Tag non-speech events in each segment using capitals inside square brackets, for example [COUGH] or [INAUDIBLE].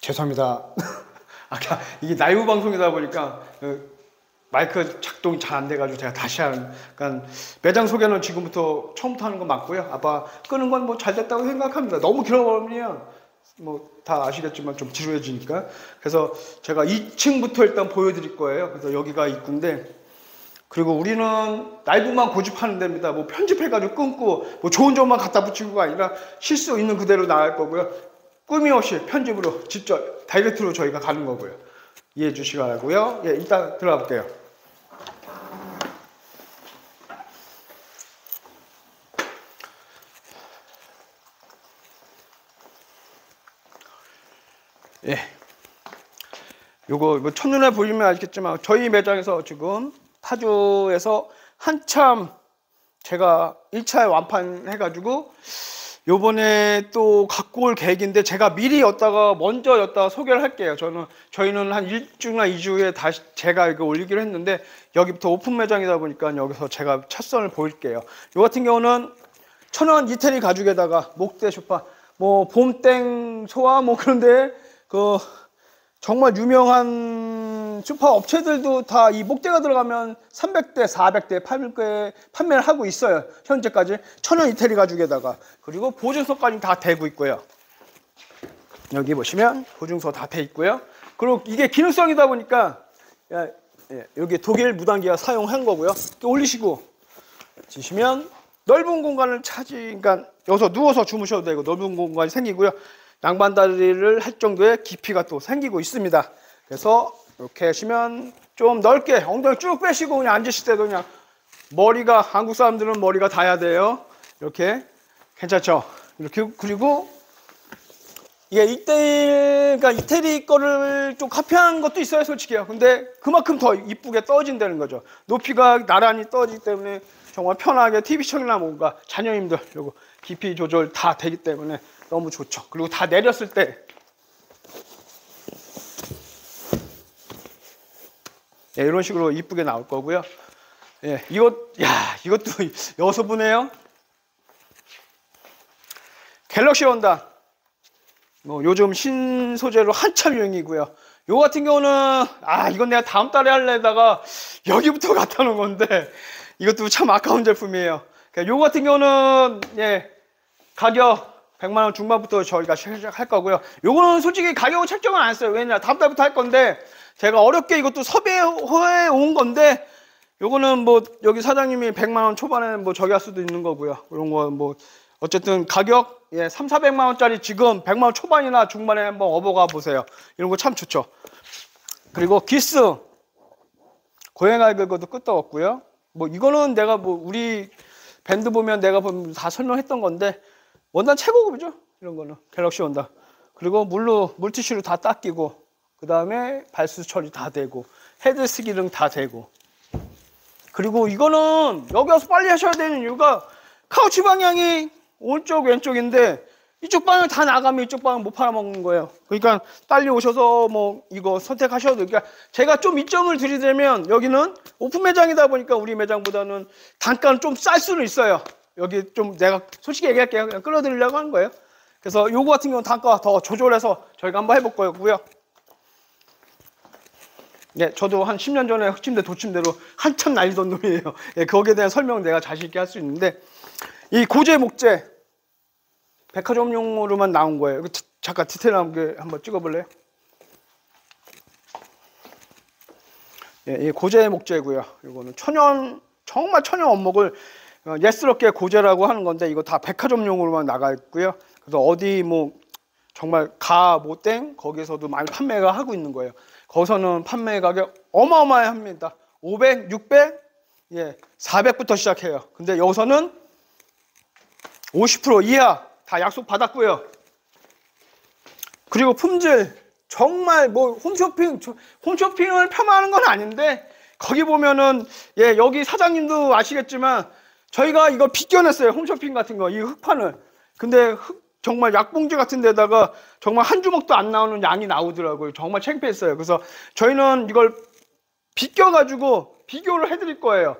죄송합니다. [LAUGHS] 아까 이게 라이브 방송이다 보니까 그 마이크 작동이 잘 안 돼가지고 제가 다시 하는. 그러니까 매장 소개는 지금부터 처음부터 하는 건 맞고요. 아빠 끄는 건 뭐 잘 됐다고 생각합니다. 너무 길어버리면 뭐 다 아시겠지만 좀 지루해지니까. 그래서 제가 2층부터 일단 보여드릴 거예요. 그래서 여기가 입구인데. 그리고 우리는 라이브만 고집하는 데입니다. 뭐 편집해가지고 끊고 뭐 좋은 점만 갖다 붙이고가 아니라 실수 있는 그대로 나갈 거고요. 꾸미 없이 편집으로 직접 다이렉트로 저희가 가는 거고요. 이해해 주시기 바라고요. 예, 일단 들어가 볼게요. 예. 요거 뭐 첫눈에 보시면 아시겠지만 저희 매장에서 지금 파주에서 한참 제가 1차에 완판해 가지고 요번에 또 갖고 올 계획인데 제가 미리 였다가 먼저 였다가 소개를 할게요. 저는 저희는 한 1주나 2주에 다시 제가 이거 올리기로 했는데 여기부터 오픈 매장이다 보니까 여기서 제가 첫 선을 보일게요. 요 같은 경우는 천원 이태리 가죽에다가 목대 쇼파 뭐 봄땡 소화 뭐 그런데 그 정말 유명한 슈퍼 업체들도 다 이 목대가 들어가면 300대, 400대 판매, 판매를 하고 있어요. 현재까지 천연 이태리 가죽에다가 그리고 보증서까지 다 대고 있고요. 여기 보시면 보증서 다 돼 있고요. 그리고 이게 기능성이다 보니까 예, 예, 여기 독일 무단기가 사용한 거고요. 올리시고 지시면 넓은 공간을 차지, 그러니까 여기서 누워서 주무셔도 되고 넓은 공간이 생기고요. 양반다리를 할 정도의 깊이가 또 생기고 있습니다. 그래서 이렇게 하시면 좀 넓게 엉덩이 쭉 빼시고 그냥 앉으실 때도 그냥 머리가 한국 사람들은 머리가 닿아야 돼요. 이렇게 괜찮죠? 이렇게 그리고 이게 이태리 그러니까 이태리 거를 좀 카피한 것도 있어요, 솔직히요. 근데 그만큼 더 이쁘게 떠진다는 거죠. 높이가 나란히 떠지기 때문에 정말 편하게 TV 시청이나 뭔가 자녀님들 요거 깊이 조절 다 되기 때문에 너무 좋죠. 그리고 다 내렸을 때 예, 이런 식으로 이쁘게 나올 거고요. 예, 이것, 야, 이것도 여섯 분이에요. 갤럭시 원단. 뭐 요즘 신 소재로 한참 유행이고요. 요 같은 경우는 아 이건 내가 다음 달에 할래다가 여기부터 [LAUGHS] 갖다 놓은 건데 이것도 참 아까운 제품이에요. 그러니까 요 같은 경우는 예 가격 100만 원 중반부터 저희가 시작할 거고요. 요거는 솔직히 가격을 책정을 안 했어요. 왜냐 다음 달부터 할 건데 제가 어렵게 이것도 섭외해 온 건데 요거는 뭐 여기 사장님이 100만 원 초반에 뭐 저기 할 수도 있는 거고요. 이런 거 뭐 어쨌든 가격 예, 3, 400만 원짜리 지금 100만 원 초반이나 중반에 한번 업어가 보세요. 이런 거 참 좋죠. 그리고 기스 고행 알그것도 끄떡 없고요. 뭐 이거는 내가 뭐 우리 밴드 보면 내가 보면 다 설명했던 건데 원단 최고급이죠. 이런 거는 갤럭시 원단. 그리고 물로 물티슈로 다 닦이고 그 다음에 발수 처리 다 되고 헤드 스기름 다 되고 그리고 이거는 여기 와서 빨리 하셔야 되는 이유가 카우치 방향이 오른쪽 왼쪽인데 이쪽 방향 다 나가면 이쪽 방향 못 팔아먹는 거예요. 그러니까 빨리 오셔서 뭐 이거 선택하셔도 그러니까 제가 좀 이점을 드리자면 여기는 오픈 매장이다 보니까 우리 매장보다는 단가는 좀 쌀 수는 있어요. 여기 좀 내가 솔직히 얘기할게요. 그냥 끌어들이려고 하는 거예요. 그래서 요거 같은 경우는 단가 더 조절해서 저희가 한번 해볼 거고요. 네, 저도 한 10년 전에 흑침대 도침대로 한참 날리던 놈이에요. [LAUGHS] 예, 거기에 대한 설명은 내가 자신 있게 할 수 있는데 이 고제 목재 백화점용으로만 나온 거예요. 잠깐 디테일하게 한번 찍어볼래요? 예, 이 고제 목재고요. 이거는 천연 정말 천연 원목을 어, 예스럽게 고제라고 하는 건데 이거 다 백화점용으로만 나가 있고요. 그래서 어디 뭐 정말 가 못땡 거기서도 많이 판매가 하고 있는 거예요. 거기서는 판매 가격 어마어마합니다. 500, 600, 예, 400부터 시작해요. 근데 여기서는 50% 이하 다 약속 받았고요. 그리고 품질 정말 뭐 홈쇼핑 홈쇼핑을 폄하하는 건 아닌데 거기 보면은 예 여기 사장님도 아시겠지만 저희가 이거 비껴냈어요 홈쇼핑 같은 거 이 흑판을 근데 흑 정말 약봉지 같은 데다가 정말 한 주먹도 안 나오는 양이 나오더라고요 정말 창피했어요 그래서 저희는 이걸 비껴 가지고 비교를 해드릴 거예요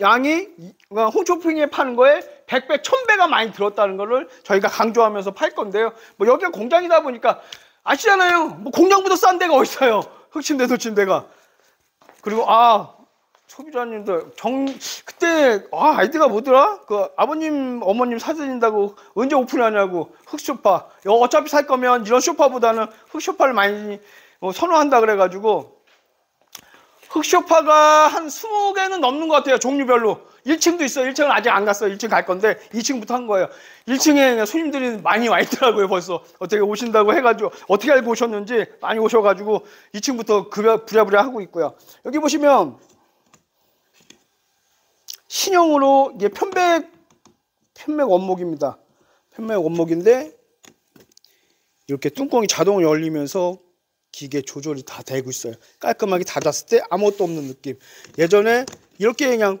양이 홈쇼핑에 파는 거에 100배, 1000배가 많이 들었다는 거를 저희가 강조하면서 팔 건데요. 뭐 여기가 공장이다 보니까 아시잖아요. 뭐 공장보다 싼 데가 어딨어요. 흑침대, 도침대가. 그리고 아 소비자님들 정 그때 아 아이디가 뭐더라? 그 아버님 어머님 사드린다고 언제 오픈하냐고 흑쇼파. 이거 어차피 살 거면 이런 쇼파보다는 흑쇼파를 많이 어, 선호한다 그래가지고 흑쇼파가 한 20개는 넘는 것 같아요. 종류별로. 1층도 있어요. 1층은 아직 안 갔어요. 1층 갈 건데 2층부터 한 거예요. 1층에 손님들이 많이 와 있더라고요. 벌써 어떻게 오신다고 해가지고 어떻게 알고 오셨는지 많이 오셔가지고 2층부터 그려 부랴부랴 하고 있고요. 여기 보시면 신형으로 이게 편백 편백 원목입니다. 편백 원목인데 이렇게 뚜껑이 자동으로 열리면서 기계 조절이 다 되고 있어요. 깔끔하게 닫았을 때 아무것도 없는 느낌. 예전에 이렇게 그냥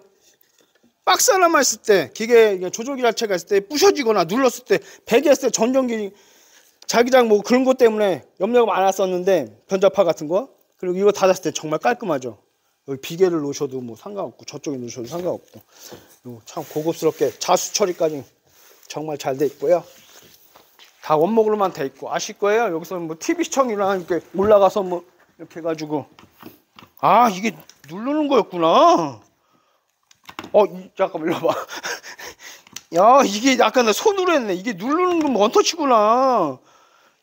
박스 하나만 있을 때 기계 조절기 자체가 있을 때 부셔지거나 눌렀을 때 베개 했을 때 전전기 자기장 뭐 그런 것 때문에 염려가 많았었는데 변자파 같은 거 그리고 이거 닫았을 때 정말 깔끔하죠. 여기 비계를 놓으셔도 뭐 상관없고 저쪽에 놓으셔도 상관없고 참 고급스럽게 자수 처리까지 정말 잘 돼 있고요. 다 원목으로만 돼 있고 아실 거예요. 여기서 뭐 TV 시청이랑 이렇게 올라가서 뭐 이렇게 해가지고 아 이게 누르는 거였구나. 어 이, 잠깐만 일로 봐. [LAUGHS] 야 이게 약간 나 손으로 했네. 이게 누르는 건 원터치구나.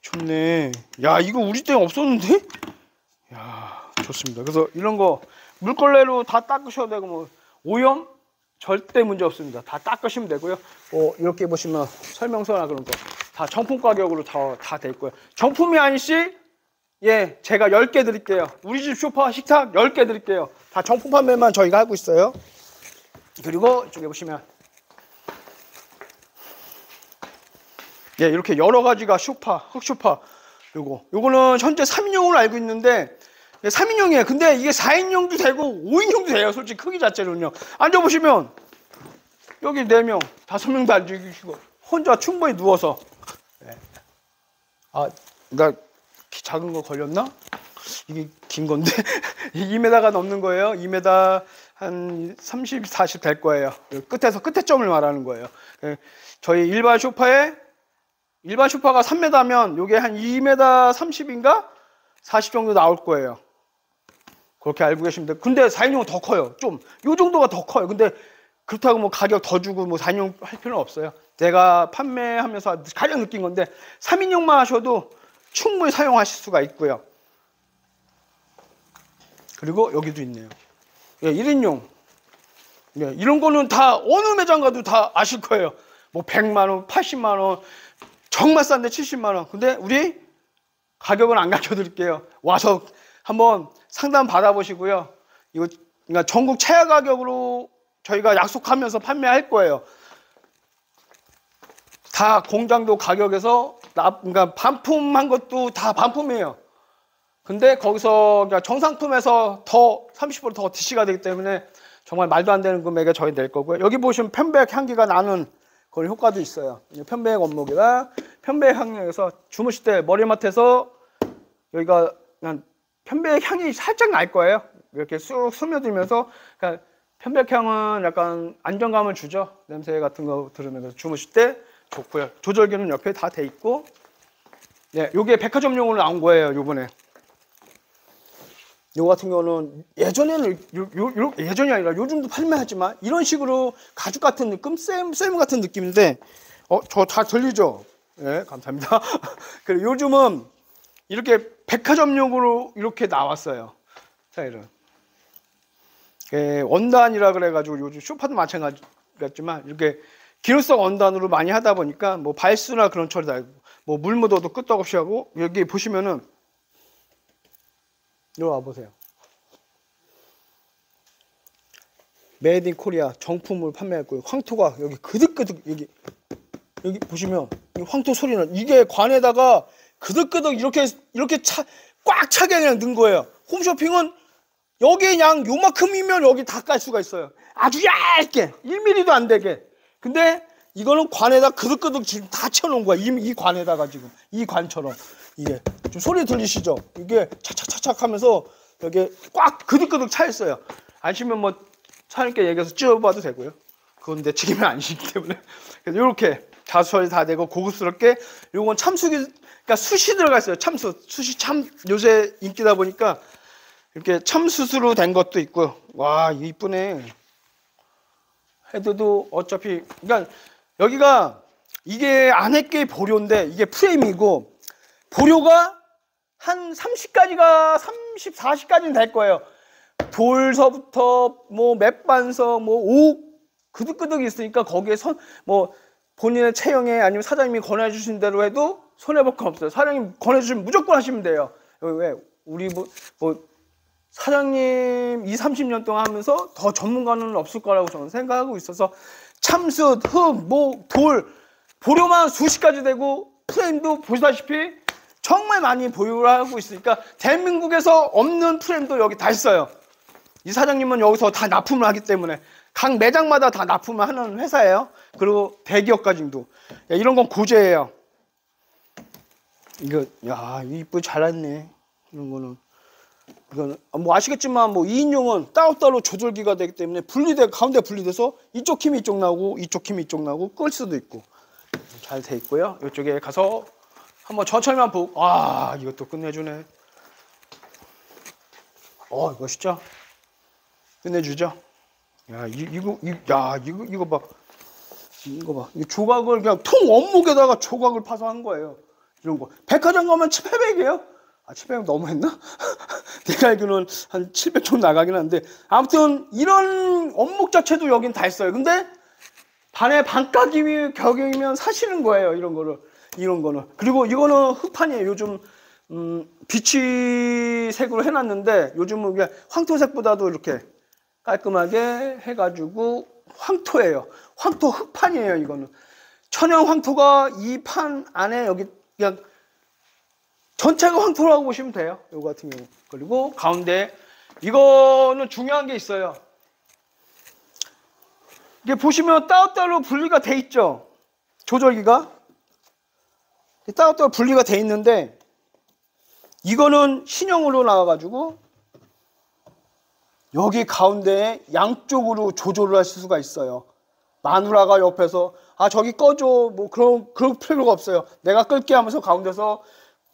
좋네. 야 이거 우리 때는 없었는데? 야 좋습니다. 그래서 이런 거 물걸레로 다 닦으셔도 되고 뭐 오염 절대 문제 없습니다. 다 닦으시면 되고요. 어, 이렇게 보시면 설명서나 그런 거 다 정품 가격으로 다돼 있고요. 정품이 아니시 예, 제가 10개 드릴게요. 우리 집 쇼파 식탁 10개 드릴게요. 다 정품 판매만 저희가 하고 있어요. 그리고 이쪽에 보시면 예, 이렇게 여러 가지가 쇼파, 흑쇼파 요거. 요거는 현재 3인용으로 알고 있는데 3인용이에요. 근데 이게 4인용도 되고 5인용도 돼요. 솔직히 크기 자체는요. 앉아보시면 여기 4명, 5명도 앉으시고 혼자 충분히 누워서 네. 아, 나 작은 거 걸렸나? 이게 긴 건데 [LAUGHS] 2m가 넘는 거예요. 2m 한 30, 40 될 거예요. 끝에서 끝에 점을 말하는 거예요. 네. 저희 일반 쇼파에 일반 쇼파가 3m면 이게 한 2m 30인가 40 정도 나올 거예요. 그렇게 알고 돼요. 근데 4인용은 더 커요. 좀. 요 정도가 더 커요. 근데 그렇다고 뭐 가격 더 주고 뭐 4인용 할 필요는 없어요. 제가 판매하면서 가장 느낀 건데 3인용만 하셔도 충분히 사용하실 수가 있고요. 그리고 여기도 있네요. 예, 1인용. 예, 이런 거는 다 어느 매장 가도 다 아실 거예요. 뭐 100만 원, 80만 원, 정말 싼데 70만 원. 근데 우리 가격은 안 가르쳐 드릴게요. 와서 한번 상담 받아보시고요. 이거 그러니까 전국 최하 가격으로 저희가 약속하면서 판매할 거예요. 다 공장도 가격에서 나, 그러니까 반품한 것도 다 반품이에요. 근데 거기서 그러니까 정상품에서 더 30%더 DC가 되기 때문에 정말 말도 안 되는 금액에 저희 낼 거고요. 여기 보시면 편백 향기가 나는 그런 효과도 있어요. 편백 원목이나 편백 향력에서 주무실 때 머리맡에서 여기가 그냥 편백 향이 살짝 날 거예요. 이렇게 쑥 스며들면서 그러니까 편백향은 약간 안정감을 주죠. 냄새 같은 거 들으면서 주무실 때 좋고요. 조절기는 옆에 다 돼 있고 네, 요게 백화점용으로 나온 거예요, 요번에. 요 같은 경우는 예전에는 요, 요, 요, 예전이 아니라 요즘도 판매하지만 이런 식으로 가죽 같은 느낌, 쌤, 쌤 같은 느낌인데 어, 저 다 들리죠? 예, 네, 감사합니다. [LAUGHS] 그리고 요즘은 이렇게 백화점용으로 이렇게 나왔어요. 스타일은. 예, 원단이라 그래가지고 요즘 쇼파도 마찬가지겠지만 이렇게 기능성 원단으로 많이 하다 보니까 뭐 발수나 그런 처리 다 뭐물 묻어도 끄떡없이 하고 여기 보시면은 이리 와 보세요. made in Korea 정품을 판매했고요. 황토가 여기 그득그득 여기 여기 보시면 황토 소리는 이게 관에다가 그득그득 이렇게 이렇게 차, 꽉 차게 그냥 넣은 거예요. 홈쇼핑은 여기 그냥 요만큼이면 여기 다 깔 수가 있어요. 아주 얇게 1mm도 안 되게. 근데 이거는 관에다 그득그득 지금 다 채워놓은 거야. 이, 이 관에다가 지금 이 관처럼 이게 좀 소리 들리시죠? 이게 차차차착 하면서 여기 꽉 그득그득 차 있어요. 아시면 뭐 사장님께 얘기해서 찌워봐도 되고요. 그건 내 책임이 아니시기 때문에 그래서 이렇게 자수처리 다 되고 고급스럽게 요건 참수기 그러니까 숯이 들어가 있어요. 참수. 숯이 참 요새 인기다 보니까 이렇게 참수수로 된 것도 있고 와 이쁘네. 헤드도 어차피 그러니까 여기가 이게 안에 게 보료인데 이게 프레임이고 보료가 한 30까지가 30, 40까지는 될 거예요. 돌서부터 뭐 맷반서 뭐옥 그득그득 있으니까 거기에 선 뭐 본인의 체형에 아니면 사장님이 권해 주신 대로 해도 손해볼 건 없어요. 사장님 권해주시면 무조건 하시면 돼요. 왜 우리 뭐, 뭐 사장님 2, 30년 동안 하면서 더 전문가는 없을 거라고 저는 생각하고 있어서 참숯, 흙, 뭐, 돌, 보료만 수십 가지 되고 프레임도 보시다시피 정말 많이 보유를 하고 있으니까 대한민국에서 없는 프레임도 여기 다 있어요. 이 사장님은 여기서 다 납품을 하기 때문에 각 매장마다 다 납품을 하는 회사예요. 그리고 대기업까지도 이런 건 고제예요. 이거 야 이쁘 잘했네 이런 거는 이거는 뭐 아시겠지만 뭐 2인용은 따로따로 조절기가 되기 때문에 분리돼 가운데 분리돼서 이쪽 힘이 이쪽 나오고 이쪽 힘이 이쪽 나오고 끌 수도 있고 잘 돼 있고요. 이쪽에 가서 한번 천천히만 보고 아 이것도 끝내주네. 어 멋있죠? 끝내주죠? 야 이, 이거 이, 야 이거 이거 봐 이거 봐 이 조각을 그냥 통 원목에다가 조각을 파서 한 거예요. 이런 거 백화점 가면 700이에요. 아, 700 너무 했나? 내가 알기로는 한 700 좀 나가긴 하는데 아무튼 이런 원목 자체도 여긴 다 있어요. 근데 반에 반가기 격이면 사시는 거예요. 이런 거를 이런 거는 그리고 이거는 흑판이에요. 요즘 음, 비치색으로 해놨는데 요즘은 그냥 황토색보다도 이렇게 깔끔하게 해가지고 황토예요. 황토 흑판이에요. 이거는 천연 황토가 이 판 안에 여기 그냥 전체가 황토라고 보시면 돼요. 이거 같은 경우. 그리고 가운데 이거는 중요한 게 있어요. 이게 보시면 따로따로 분리가 돼 있죠. 조절기가 따로따로 분리가 돼 있는데 이거는 신형으로 나와가지고 여기 가운데에 양쪽으로 조절을 하실 수가 있어요. 마누라가 옆에서 아 저기 꺼줘 뭐 그런 그럴 필요가 없어요. 내가 끌게 하면서 가운데서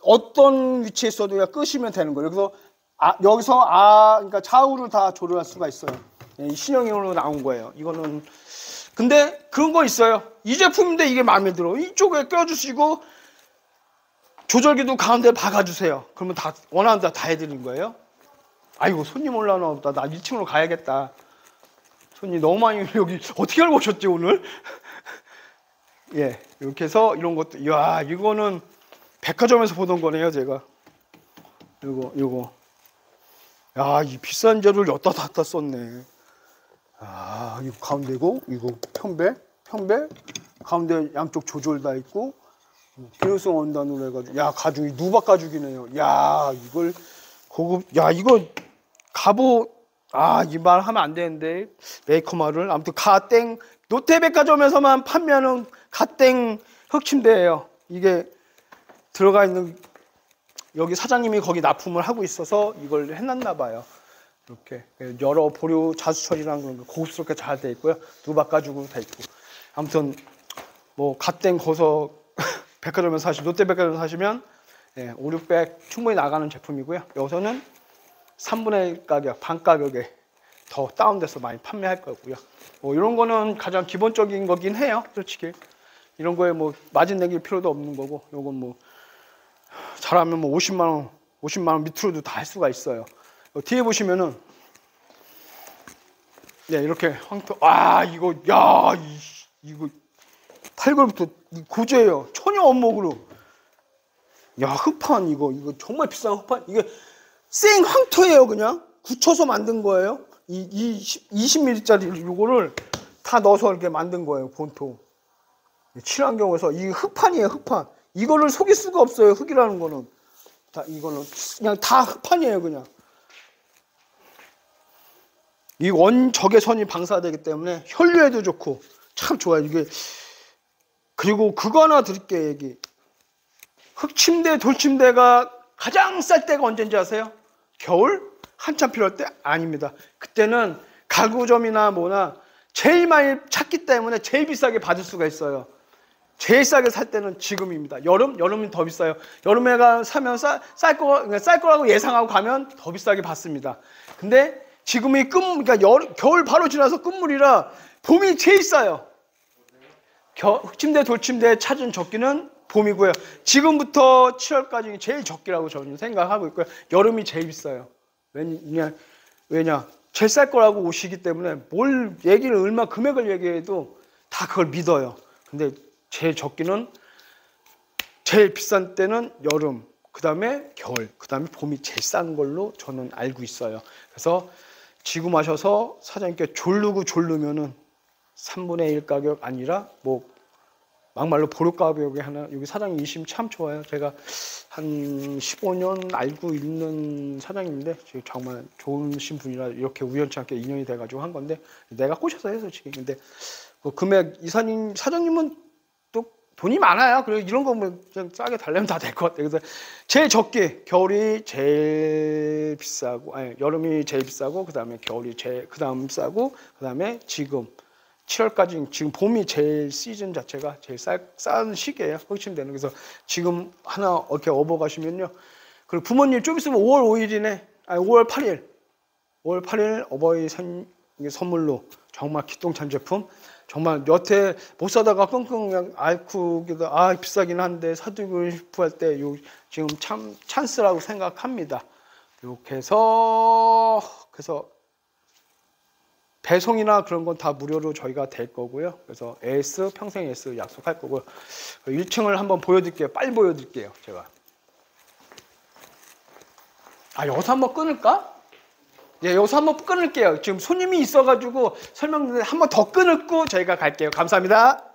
어떤 위치에 있어도 그냥 끄시면 되는 거예요. 그래서 아, 여기서 아 그러니까 좌우를 다 조절할 수가 있어요. 예, 신형으로 나온 거예요. 이거는 근데 그런 거 있어요. 이 제품인데 이게 마음에 들어. 이쪽에 껴주시고 조절기도 가운데 박아주세요. 그러면 다 원하는 데다 해드린 거예요. 아이고 손님 올라오나 보다. 나 1층으로 가야겠다. 손님 너무 많이 [LAUGHS] 여기 어떻게 알고 오셨지 오늘? 예 이렇게 해서 이런 것도 이야 이거는 백화점에서 보던 거네요 제가. 이거 이거. 야이 비싼 재료를 여기다 다 썼네. 아 이거 가운데고 이거 편배 편배 가운데 양쪽 조절 다 있고 기능성 원단으로 해가지고 야 가죽이 누벅 가죽이네요. 야 이걸 고급 야 이거 갑옷 아 이 말 하면 안 되는데 메이커 말을 아무튼 가땡 롯데백화점에서만 판매하는 가땡 흑침대예요. 이게 들어가 있는 여기 사장님이 거기 납품을 하고 있어서 이걸 해놨나 봐요. 이렇게 여러 보류 자수처리라는 건 고급스럽게 잘 돼 있고요. 누박 가죽으로 돼 있고 아무튼 뭐 갓땡 거서 [LAUGHS] 백화점에서 사시 롯데백화점에서 사시면 예, 5, 600 충분히 나가는 제품이고요. 여기서는 3분의 1 가격, 반 가격에 더 다운돼서 많이 판매할 거고요. 뭐 이런 거는 가장 기본적인 거긴 해요. 솔직히. 이런 거에 뭐 마진 내길 필요도 없는 거고 요건 뭐 잘하면 뭐 50만 원, 50만 원 밑으로도 다 할 수가 있어요. 뒤에 보시면은 네, 이렇게 황토 아 이거 야 이, 이거 탈골부터 고제예요. 천여 원목으로. 야 흑판 이거 이거 정말 비싼 흑판 이게 생 황토예요 그냥 굳혀서 만든 거예요. 이, 이 20ml짜리 이거를 다 넣어서 이렇게 만든 거예요 본토. 친환경에서 이 흑판이에요 흑판. 이거를 속일 수가 없어요 흑이라는 거는. 다 이거는 그냥 다 흑판이에요 그냥. 이 원적외 선이 방사되기 때문에 혈류에도 좋고 참 좋아요 이게. 그리고 그거 하나 드릴게요 얘기. 흑침대 돌침대가 가장 쌀 때가 언제인지 아세요? 겨울? 한참 필요할 때? 아닙니다. 그때는 가구점이나 뭐나 제일 많이 찾기 때문에 제일 비싸게 받을 수가 있어요. 제일 싸게 살 때는 지금입니다. 여름 여름은 더 비싸요. 여름에 가 사면 쌀 거, 쌀 거라고 예상하고 가면 더 비싸게 받습니다. 근데 지금이 끝 그러니까 여, 겨울 바로 지나서 끝물이라 봄이 제일 싸요. 겨, 흑침대 돌침대 찾은 적기는 봄이고요. 지금부터 7월까지 제일 적기라고 저는 생각하고 있고요. 여름이 제일 비싸요. 왜냐 왜냐 제일 쌀 거라고 오시기 때문에 뭘 얘기를 얼마 금액을 얘기해도 다 그걸 믿어요. 근데 제일 적기는 제일 비싼 때는 여름, 그 다음에 겨울, 그 다음에 봄이 제일 싼 걸로 저는 알고 있어요. 그래서 지금 하셔서 사장님께 졸르고 졸르면은 3분의 1 가격 아니라 뭐 막말로 보루 가격에 하나 여기 사장님 이심 참 좋아요. 제가 한 15년 알고 있는 사장님인데 지금 정말 좋으신 분이라 이렇게 우연치 않게 인연이 돼가지고 한 건데 내가 꼬셔서 해서 지금 근데 그 금액 이사님 사장님은 또 돈이 많아요. 그리고 이런 거뭐 그냥 싸게 달래면 다 될 것 같아요. 그래서 제일 적게 겨울이 제일 비싸고 아니 여름이 제일 비싸고 그 다음에 겨울이 제일 그 다음 싸고 그 다음에 지금 7월까지 지금 봄이 제일 시즌 자체가 제일 쌀, 싼 시기예요. 흙침대는 그래서 지금 하나 이렇게 업어 가시면요. 그리고 부모님 좀 있으면 5월 5일이네. 아니 5월 8일. 5월 8일 어버이 선, 선물로 정말 기똥찬 제품 정말 여태 못 사다가 끙끙 앓고 아 비싸긴 한데 사두고 싶어 할 때 요 지금 참 찬스라고 생각합니다. 이렇게 해서 그래서 배송이나 그런 건 다 무료로 저희가 될 거고요. 그래서 AS 평생 AS 약속할 거고요. 1층을 한번 보여드릴게요. 빨리 보여드릴게요. 제가. 아 여기서 한번 끊을까? 예, 여기서 한번 끊을게요. 지금 손님이 있어가지고 설명 한번 더 끊고 저희가 갈게요. 감사합니다.